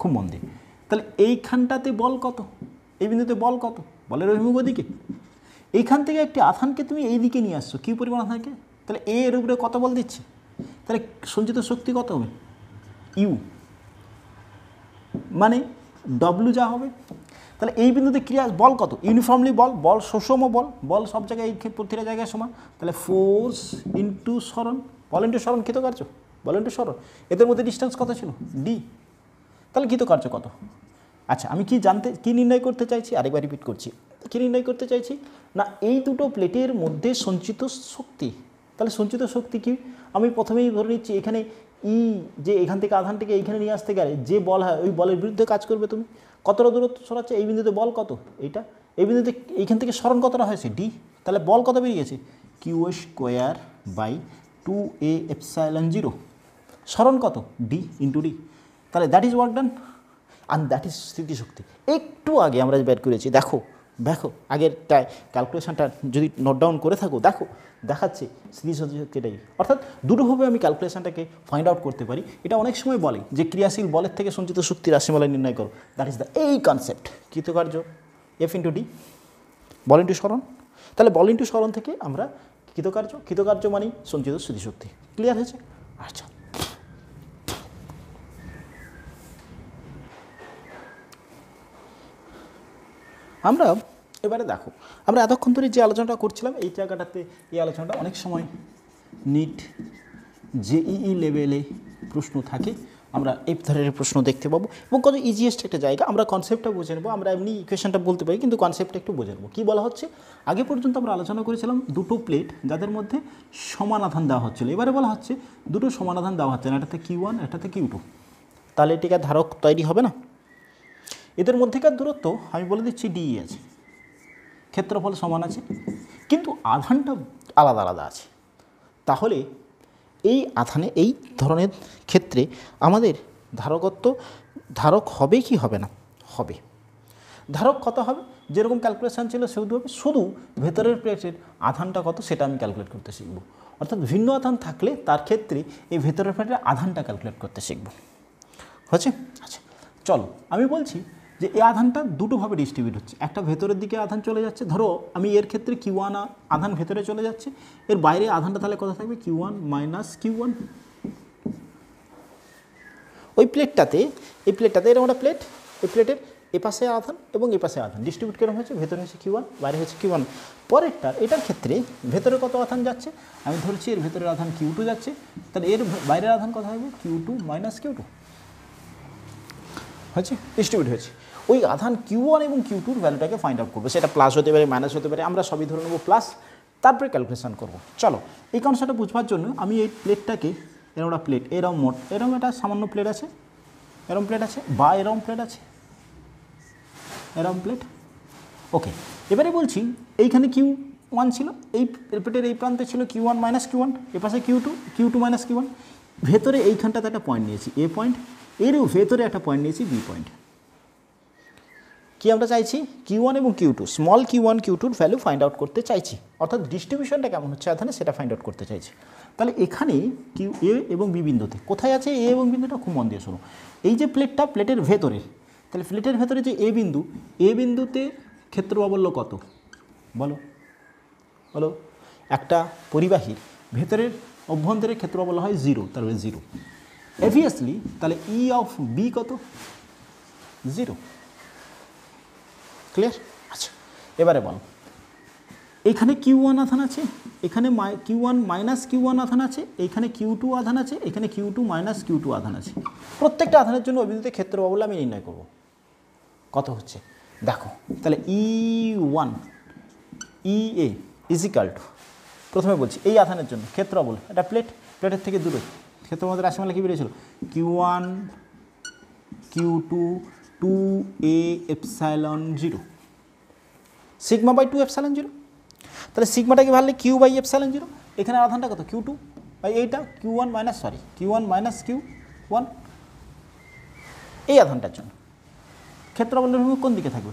Speaker 1: খুব মন দিয়ে। তাহলে এইখানটাতে বল কত? এই বিন্দুতে বল কত? বলের অভিমুখ দিকে এইখান থেকে একটি আধানকে তুমি এই দিকে নিয়ে আসছো, কী পরিমাণ আধানকে? তাহলে এ এর উপরে কত বল দিচ্ছে? তাহলে সঞ্চিত শক্তি কত হবে? ইউ মানে ডব্লু যা হবে। তাহলে এই বিন্দুতে ক্রিয়া বল কত? ইউনিফর্মলি বল বল সুষম বল বল সব জায়গায় এই প্রতিটা জায়গায় সমান। তাহলে ফোর্স ইন্টু সরণ, বল ইন্টু সরণ কৃতকার্য? বল ইন্টু সরণ। এদের মধ্যে ডিস্টেন্স কত ছিল? ডি তাহলে কৃতকার্য কত? আচ্ছা আমি কি জানতে, কি নির্ণয় করতে চাইছি? আরেকবার রিপিট করছি। কি নির্ণয় করতে চাইছি? না, এই দুটো প্লেটের মধ্যে সঞ্চিত শক্তি। তাহলে সঞ্চিত শক্তি কি? আমি প্রথমেই ধরে নিচ্ছি, এখানে ই যে এখান থেকে আধানটিকে এইখানে নিয়ে আসতে গেলে যে বল হয়, ওই বলের বিরুদ্ধে কাজ করবে তুমি। কতটা দূরত্ব সরাচ্ছে? এই বিন্দুতে বল কত? এইটা। এই বিন্দুতে এইখান থেকে স্মরণ কতটা হয়েছে? ডি। তাহলে বল কত বেরিয়েছে Q square by two A epsilon zero. স্মরণ কত? D into D. তাহলে that is work done. And that is স্মৃতিশক্তি। একটু আগে আমরা বের করেছি, দেখো দেখো, আগের ক্যালকুলেশনটা যদি নোট ডাউন করে থাকো, দেখো, দেখাচ্ছে স্মৃতিশক্তি এটাই অর্থাৎ দুটোভাবে আমি ক্যালকুলেশনটাকে ফাইন্ড আউট করতে পারি। এটা অনেক সময় বলে যে ক্রিয়াশীল বলের থেকে সঞ্চিত শক্তি রাশিমালা নির্ণয় করো। দ্যাট ইজ দ্য এই কনসেপ্ট কৃতকার্য। এফ ইন্টু ডি বল ইন্টু স্মরণ। তাহলে বল ইন্টু স্মরণ থেকে আমরা কৃতকার্য। কৃতকার্য মানেই সঞ্চিত স্মৃতিশক্তি ক্লিয়ার হয়েছে? আচ্ছা। আমরা এবারে দেখো, আমরা এতক্ষণ ধরে যে আলোচনাটা করছিলাম, এই জায়গাটাতে এই আলোচনাটা অনেক সময় নিট জেইই লেভেলে প্রশ্ন থাকে। আমরা এই ধরনের প্রশ্ন দেখতে পাবো এবং কত ইজিয়েস্ট একটা জায়গা। আমরা কনসেপ্টটা বুঝে নেব, আমরা এমনি ইকুয়েশনটা বলতে পারি, কিন্তু কনসেপ্টটা একটু বুঝে নেব। কী বলা হচ্ছে? আগে পর্যন্ত আমরা আলোচনা করেছিলাম দুটো প্লেট যাদের মধ্যে সমান আধান দেওয়া হচ্ছিল। এবারে বলা হচ্ছে দুটো সমান আধান দেওয়া হচ্ছে না, এটাতে কিউ ওয়ান এটাতে কিউ টু তাহলে এটিকে ধারক তৈরি হবে না? এদের মধ্যেকার দূরত্ব আমি বলে দিচ্ছি ডি আছে। ক্ষেত্রফল সমান আছে। কিন্তু আধানটা আলাদা আলাদা আছে। তাহলে এই আধানে, এই ধরনের ক্ষেত্রে আমাদের ধারকত্ব, ধারক হবে কি হবে না? হবে। ধারক কত হবে? যেরকম ক্যালকুলেশান ছিল সেহেতু হবে। শুধু ভেতরের প্লেটের আধানটা কত সেটা আমি ক্যালকুলেট করতে শিখব। অর্থাৎ ভিন্ন আধান থাকলে তার ক্ষেত্রে এই ভেতরের প্লেটের আধানটা ক্যালকুলেট করতে শিখব। হচ্ছে? আচ্ছা চলো। আমি বলছি যে এই আধানটা দুটোভাবে ডিস্ট্রিবিউট হচ্ছে। একটা ভেতরের দিকে আধান চলে যাচ্ছে, ধরো আমি এর ক্ষেত্রে কিউ ওয়ান আধান ভেতরে চলে যাচ্ছে, এর বাইরে আধানটা তাহলে কথা থাকবে? Q one minus Q one ওই প্লেটটাতে এই প্লেটটাতে এরকম একটা প্লেট এই প্লেটের এ পাশে আধান এবং এ পাশে আধান। ডিস্ট্রিবিউট কেরম হয়েছে? ভেতরে হচ্ছে কিউ ওয়ান বাইরে হচ্ছে কিউ ওয়ান পরেরটার এটার ক্ষেত্রে ভেতরে কত আধান যাচ্ছে? আমি ধরছি এর ভেতরের আধান কিউ টু যাচ্ছে, তাহলে এর বাইরের আধান কথা হবে? Q two minus Q two হয়েছে? ডিস্ট্রিবিউট হয়েছে। ওই আধান কিউ ওয়ান এবং কিউ টুর ভ্যালুটাকে ফাইন্ড আউট করব। সেটা প্লাস হতে পারে মাইনাস হতে পারে, আমরা সবই ধরে নেব প্লাস তারপরে ক্যালকুলেশন করব। চলো, এই কনসেপ্টটা বুঝবার জন্য আমি এই প্লেটটাকে এরকম একটা প্লেট এরম মোট এরকম একটা সামান্য প্লেট আছে, এরম প্লেট আছে, বা এরম প্লেট আছে, এরম প্লেট ওকে এবারে বলছি, এইখানে কিউ ওয়ান ছিল, এই প্লেটের এই প্রান্তে ছিল Q one minus Q one এ পাশে Q two Q two minus Q one ভেতরে এইখানটাতে একটা পয়েন্ট নিয়েছি এ পয়েন্ট এরও ভেতরে একটা পয়েন্ট নিয়েছি বি পয়েন্ট কি আমরা চাইছি? কিউ ওয়ান এবং Q two small Q one Q টুর ভ্যালু ফাইন্ড আউট করতে চাইছি। অর্থাৎ ডিস্ট্রিবিউশনটা কেমন হচ্ছে? আধানে সেটা ফাইন্ড আউট করতে চাইছি। তাহলে এখানে কিউ এ এবং বি বিন্দুতে কোথায় আছে এ এবং বিন্দুটা? খুব মন দিয়ে শোনো। এই যে প্লেটটা প্লেটের ভেতরে, তাহলে প্লেটের ভেতরে যে এ বিন্দু এ বিন্দুতে ক্ষেত্র অবল্য কত? বলো। বলো। একটা পরিবাহীর ভেতরের অভ্যন্তরের ক্ষেত্র বলা হয় জিরো তাহলে জিরো অবভিয়াসলি তাহলে ই অফ বি কত? জিরো ক্লিয়ার আচ্ছা এবারে বল। এখানে কিউ ওয়ান আধান আছে, এখানে Q one minus Q one আধান আছে, এখানে কিউ টু আধান আছে, এখানে Q two minus Q two আধান আছে। প্রত্যেকটা আধানের জন্য অভিযোগে ক্ষেত্র বাবুল আমি নির্ণয় করব। কত হচ্ছে? দেখো, তাহলে E one E A equal to প্রথমে বলছি, এই আধানের জন্য ক্ষেত্র বল এটা প্লেট প্লেটের থেকে দূরে। ক্ষেত্র মধ্যে রাশিমালা কী বেরিয়েছিল? Q one Q two two A epsilon zero sigma by two epsilon zero তাহলে সিগমাটাকে ভাবলে কিউ বাই এপসাইলন জিরো এখানে আধানটা কত? কিউ টু বাই এইটা Q one minus sorry Q one minus Q one এই আধানটার জন্য। ক্ষেত্র বলের অভিমুখ কোন দিকে থাকবে?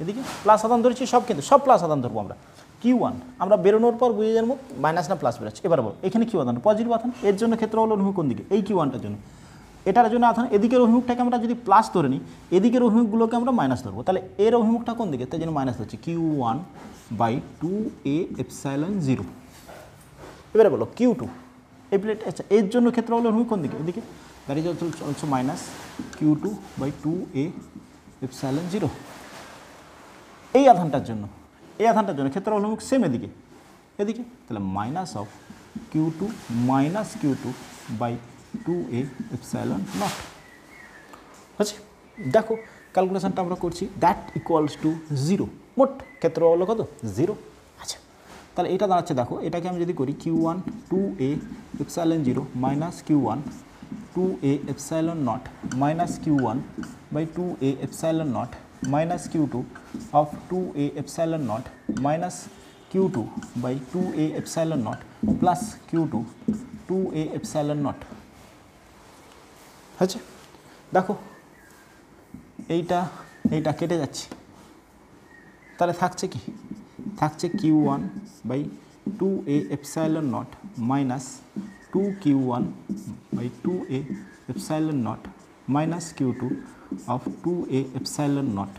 Speaker 1: এদিকে। প্লাস আদান ধরেছি, সব কিন্তু, সব প্লাস আদান ধরবো আমরা। কিউ ওয়ান আমরা বেরোনোর পর বুঝে যাব মাইনাস না প্লাস বেরোচ্ছে। এবার বলো, এখানে কিউ আধান পজিটিভ আধান, এর জন্য ক্ষেত্র বলের কোন দিকে? এই কিউ ওয়ানটার জন্য। এটার জন্য আধান, এদিকের অভিমুখটাকে আমরা যদি প্লাস ধরে নিই, এদিকের অভিমুখগুলোকে আমরা মাইনাস ধরবো। তাহলে এর অভিমুখটা কোন দিকে? তাই জন্য মাইনাস হচ্ছে Q one by two A epsilon zero এবারে বলো কিউ টু এই প্লেট আচ্ছা এর জন্য ক্ষেত্র হলো অভিমুখ কোন দিকে? এদিকে। That is also minus Q two by two A epsilon zero এই আধানটার জন্য, এই আধানটার জন্য ক্ষেত্র অভিমুখ সেম এদিকে। এদিকে, তাহলে minus of Q two minus Q two by two A epsilon not হচ্ছে দেখো ক্যালকুলেশনটা আমরা করছি দ্যাট ইকুয়ালস টু জিরো মোট ক্ষেত্র হলো কত? জিরো আচ্ছা তাহলে এটা দাঁড়াচ্ছে, দেখো, এটাকে আমি যদি করি Q one two A epsilon zero minus Q one two A epsilon not minus Q one by two A epsilon not minus q2 of 2a epsilon naught minus q2 by 2a epsilon naught plus q2 2a epsilon naught. হচ্ছে দেখো, এইটা এইটা কেটে যাচ্ছে। তাহলে থাকছে কি? থাকছে Q one by two A epsilon not minus two Q one by two A epsilon not minus Q two of two A epsilon not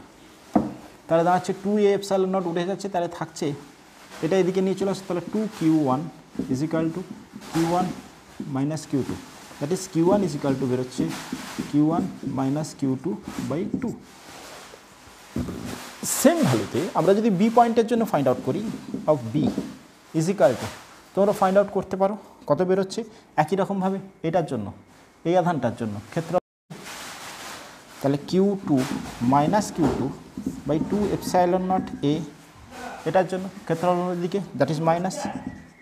Speaker 1: তাহলে দাঁড়াচ্ছে টু এ এপসাইলন নট উঠে যাচ্ছে, তাহলে থাকছে, এটা এদিকে নিয়ে চলে আসছে তাহলে two Q one is equal to Q one minus Q two is Q one is equal to বেরোচ্ছে Q one minus Q two by two same ভ্যালুতে আমরা যদি বি পয়েন্টের জন্য ফাইন্ড আউট করি of B is equal to তোমরা ফাইন্ড আউট করতে পারো কত বেরোচ্ছে? একই রকমভাবে এটার জন্য, এই আধানটার জন্য, ক্ষেত্র তাহলে Q two minus Q two by two epsilon not A এটার জন্য ক্ষেত্রফলের দিকে that is minus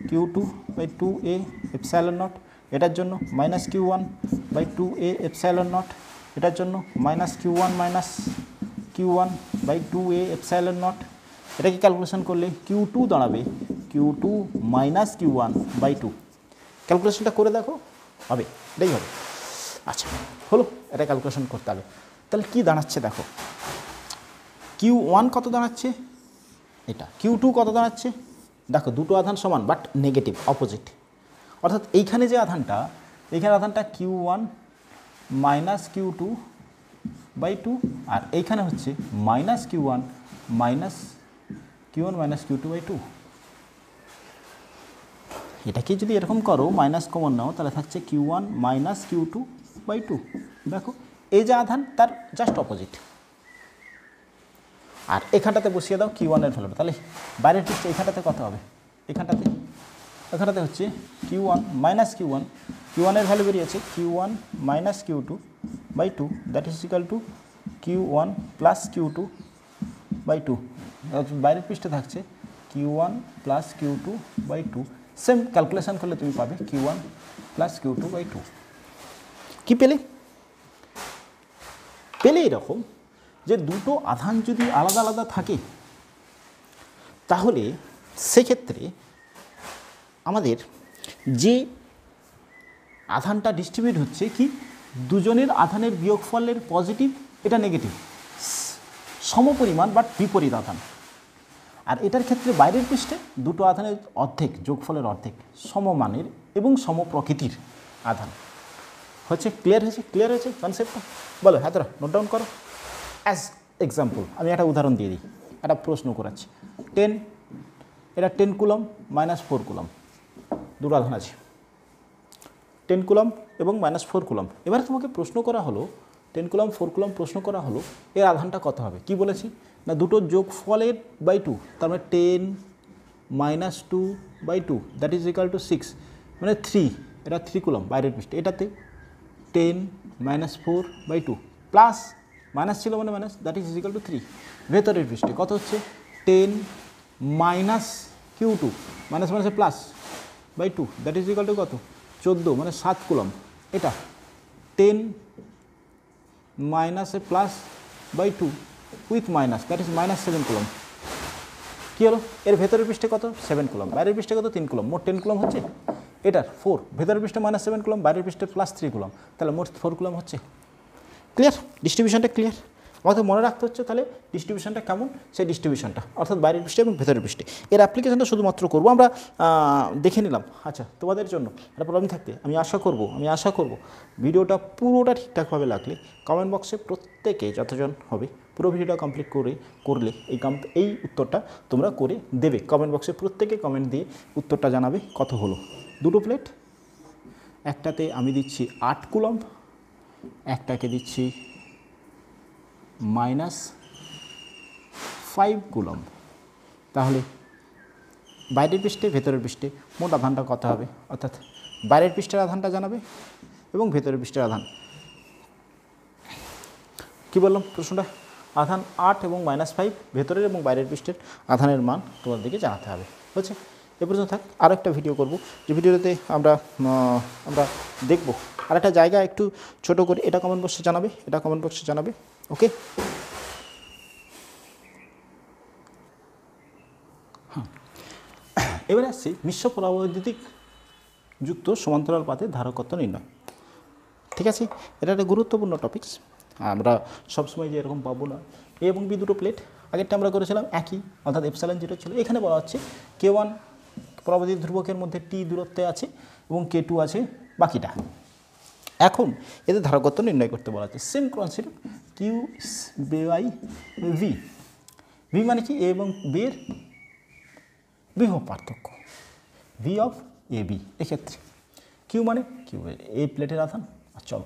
Speaker 1: Q two by two A epsilon not এটার জন্য minus Q one by two A epsilon not এটার জন্য minus Q one minus Q one by two A epsilon not এটাকে ক্যালকুলেশন করলে কিউ টু দাঁড়াবে Q two minus Q one by two ক্যালকুলেশনটা করে দেখো, হবে, এটাই হবে। আচ্ছা হলো, এটা ক্যালকুলেশন করতে হবে। তাহলে কী দাঁড়াচ্ছে দেখো? কিউ ওয়ান কত দাঁড়াচ্ছে? এটা কিউ টু কত দাঁড়াচ্ছে? দেখো, দুটো আধান সমান বাট নেগেটিভ অপোজিট অর্থাৎ এইখানে যে আধানটা, এইখানে আধানটা Q one minus Q two by two আর এইখানে হচ্ছে minus Q one minus Q one minus Q two by two এটাকে যদি এরকম করো মাইনাস কমন নাও, তাহলে থাকছে Q one minus Q two by two দেখো, এই যে আধান, তার জাস্ট অপোজিট আর এখানটাতে বসিয়ে দাও কিউ ওয়ানের ভ্যালুটা তাহলে বাইরের পৃষ্ঠে এখানটাতে কত হবে? এখানটাতে এখানটাতে হচ্ছে Q one minus Q one Q ওয়ানের ভ্যালু বেরিয়েছে Q one minus Q two by two that is equal to Q one plus Q two by two বাইরের পৃষ্ঠে থাকছে Q one plus Q two by two same calculation করলে তুমি পাবে Q one plus Q two by two কী পেলে? পেলে এরকম যে দুটো আধান যদি আলাদা আলাদা থাকে, তাহলে সেক্ষেত্রে আমাদের যে আধানটা ডিস্ট্রিবিউট হচ্ছে কি দুজনের আধানের বিয়োগফলের পজিটিভ এটা নেগেটিভ সমপরিমাণ বাট বিপরীত আধান। আর এটার ক্ষেত্রে বাইরের পৃষ্ঠে দুটো আধানের অর্ধেক, যোগফলের অর্ধেক, সমমানের এবং সমপ্রকৃতির আধান। হচ্ছে ক্লিয়ার হয়েছে? ক্লিয়ার হয়েছে? কনসেপ্টটা বলো হ্যাঁ তোরা নোট ডাউন করো। অ্যাজ এক্সাম্পল আমি একটা উদাহরণ দিয়ে দিই। একটা প্রশ্ন করাচ্ছি। টেন এটা ten coulomb minus four coulomb দুটো আধান আছে টেন কুলম এবং মাইনাস ফোর কুলম। এবারে তোমাকে প্রশ্ন করা হলো, টেন কুলম ফোর কুলম প্রশ্ন করা হলো, এর আধানটা কত হবে? কি বলেছি? না, দুটো যোগ ফলের বাই টু তার মানে ten minus two by two that is equal to six মানে থ্রি এটা থ্রি কুলম, বাইরের পৃষ্ঠে। এটাতে ten minus four by two plus minus ছিল মানে minus that is equal to three ভেতরের পৃষ্ঠে। কত হচ্ছে? Ten minus Q two minus মাইনাসে plus by two that is equal to কত? চোদ্দ মানে সাত কুলম। এটা টেন মাইনাসে plus by two with minus that is minus seven coulomb. কী হলো? এর ভেতরের পৃষ্ঠে কত? Seven coulomb. বাইরের পৃষ্ঠে কত? তিন কুলম। মোট টেন কুলম হচ্ছে? এটার ফোর ভেতরের পৃষ্ঠে মাইনাস সেভেন কুলম, বাইরের পৃষ্ঠে প্লাস থ্রি কুলম। তাহলে মোট ফোর কুলম হচ্ছে? ক্লিয়ার ডিস্ট্রিবিউশনটা ক্লিয়ার আমাদের মনে রাখতে হচ্ছে তাহলে ডিস্ট্রিবিউশনটা কেমন? সেই ডিস্ট্রিবিউশনটা অর্থাৎ বাইরের বৃষ্টি এবং ভেতরের বৃষ্টি। এর অ্যাপ্লিকেশনটা শুধুমাত্র করব। আমরা দেখে নিলাম। আচ্ছা তোমাদের জন্য একটা প্রবলেম থাকতে, আমি আশা করব, আমি আশা করব ভিডিওটা পুরোটা ঠিকঠাকভাবে লাগলে কমেন্ট বক্সে প্রত্যেকে যতজন হবে, পুরো ভিডিওটা কমপ্লিট করে, করলে এই কাম এই উত্তরটা তোমরা করে দেবে। কমেন্ট বক্সে প্রত্যেকে কমেন্ট দিয়ে উত্তরটা জানাবে কত হলো। দুটো প্লেট একটাতে আমি দিচ্ছি আট কুলম একটাকে দিচ্ছি মাইনাস ফাইভ কুলম তাহলে বাইরের পৃষ্ঠে, ভেতরের পৃষ্ঠে মোট আধানটা কত হবে? অর্থাৎ বাইরের পৃষ্ঠের আধানটা জানাবে এবং ভেতরের পৃষ্ঠের আধান। কি বললাম প্রশ্নটা? আধান আট এবং মাইনাস ফাইভ ভেতরের এবং বাইরের পৃষ্ঠের আধানের মান তোমাদেরকে জানাতে হবে। হচ্ছে এ পর্যন্ত থাক। আরও একটা ভিডিও করব। যে ভিডিওতে আমরা আমরা দেখব। আর একটা জায়গা একটু ছোট করে এটা কমেন্ট বক্সে জানাবে, এটা কমেন্ট বক্সে জানাবে। ওকে এবারে আসছি মিশ্র পরাবৈদ্যুতিক যুক্ত সমান্তরাল পাতে ধারকত্ব নির্ণয়। ঠিক আছে? এটা একটা গুরুত্বপূর্ণ টপিকস আমরা সবসময় যে এরকম পাবো না। এ এবং বি দুটো প্লেট আগেরটা আমরা করেছিলাম একই, অর্থাৎ এপসাইলন যেটা ছিল। এখানে বলা হচ্ছে কে ওয়ান পরবর্তী ধ্রুবকের মধ্যে টি দূরত্বে আছে এবং কে টু আছে বাকিটা। এখন এদের ধারকত্ব নির্ণয় করতে বলা হচ্ছে। Same concept Q by V. V মানে কি? এ এবং বি এর বিভব পার্থক্য। ভি অফ এ বি, এক্ষেত্রে। কিউ মানে? কিউ এই প্লেটের আধান। আর চলো।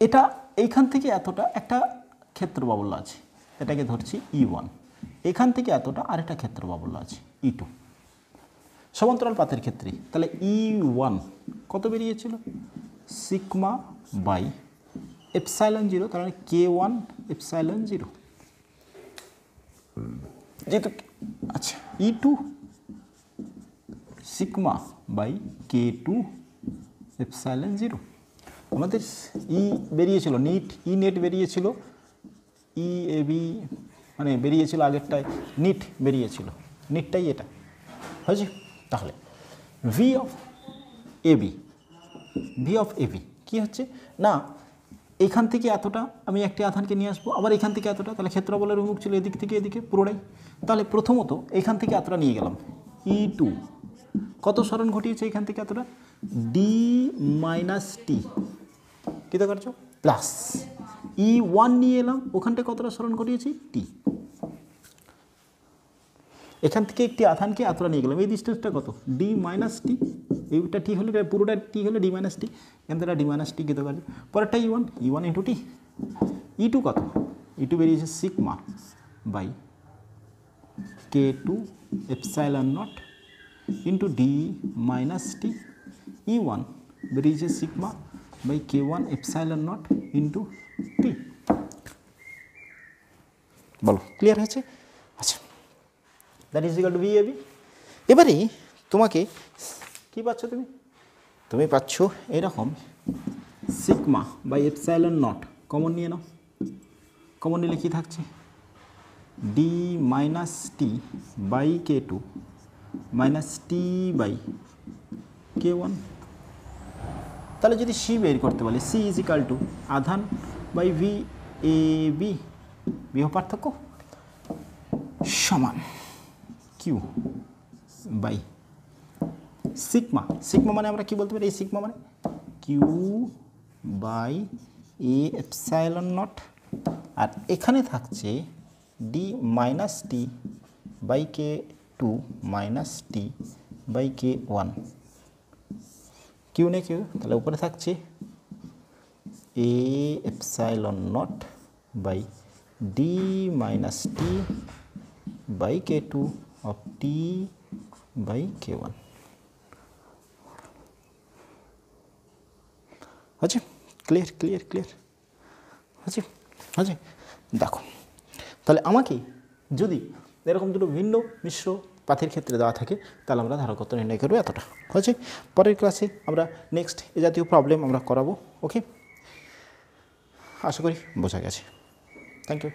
Speaker 1: এটা এইখান থেকে এতটা একটা ক্ষেত্র বাবল্য আছে। এটাকে ধরছি ই ওয়ান। এখান থেকে এতটা আরেকটা ক্ষেত্র বাবল্য আছে, ই টু। সমান্তরাল পাতের ক্ষেত্রে। তাহলে ই ওয়ান কত বেরিয়েছিল? সিকমা বাই এপসাইলন জিরো, তার মানে কে ওয়ান এপসাইলন জিরো। যেহেতু আচ্ছা E two sigma by K two epsilon zero. আমাদের ই বেরিয়েছিল, নিট ই নেট বেরিয়েছিল ই এ বি মানে বেরিয়েছিল আগেরটায়, নিট বেরিয়েছিল। নিটটাই এটা। হয়েছে? তাহলে V of A B V of A B কী হচ্ছে? না এখান থেকে এতটা আমি একটি আধানকে নিয়ে আসব, আবার এখান থেকে এতটা, তাহলে ক্ষেত্রবলের উন্মুখ ছিল এদিক থেকে এদিকে পুরোটাই। তাহলে প্রথমত এখান থেকে এতটা নিয়ে গেলাম ই টু কত স্মরণ ঘটিয়েছে এখান থেকে এতটা? ডি মাইনাস টি কী করছ প্লাস ই ওয়ান নিয়ে এলাম ওখানটা কতটা স্মরণ ঘটিয়েছি? টি এখান থেকে একটি আধানকে এতটা নিয়ে গেলাম। এই ডিস্টেন্সটা কত? ডি মাইনাস টি এইটা টি হলে, পুরোটা টি হলে ডি মাইনাস টি এখান থেকে ডি মাইনাস টি কত কাজে পরেরটা E one E one into T E two কত? ই টু বেরিয়েছে sigma by K two epsilon not into D minus T E one বেরিয়েছে sigma by K one epsilon not into T বলো ক্লিয়ার হয়েছে? That is equal to V AB এবারে তোমাকে কী পাচ্ছ তুমি? তুমি পাচ্ছ এরকম sigma by epsilon not common নিয়ে নাও। কমন নিলে কী থাকছে? D minus T by K two minus T by K one তাহলে যদি সি বের করতে বলে সি ইজ ইকাল টু আধান বাই ভি এ বি বিহ পার্থক্য সমান। কিউ বাই সিগমা সিগমা মানে আমরা কি বলতে পারি? এই সিগমা মানে Q by A epsilon not আর এখানে থাকছে D minus T by K two minus T by K one Q নে কিউ তাহলে উপরে থাকছে A epsilon not by D minus T by K two T by K one আছে ক্লিয়ার ক্লিয়ার ক্লিয়ার আছে আছে দেখো। তাহলে আমাকে যদি এরকম দুটো ভিন্ন মিশ্র পাথের ক্ষেত্রে দেওয়া থাকে, তাহলে আমরা ধারকত্ব নির্ণয় করব এতটা। হয়েছে পরের ক্লাসে আমরা নেক্সট এ জাতীয় প্রবলেম আমরা করাবো ওকে আশা করি বোঝা গেছে। Thank you